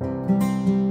Música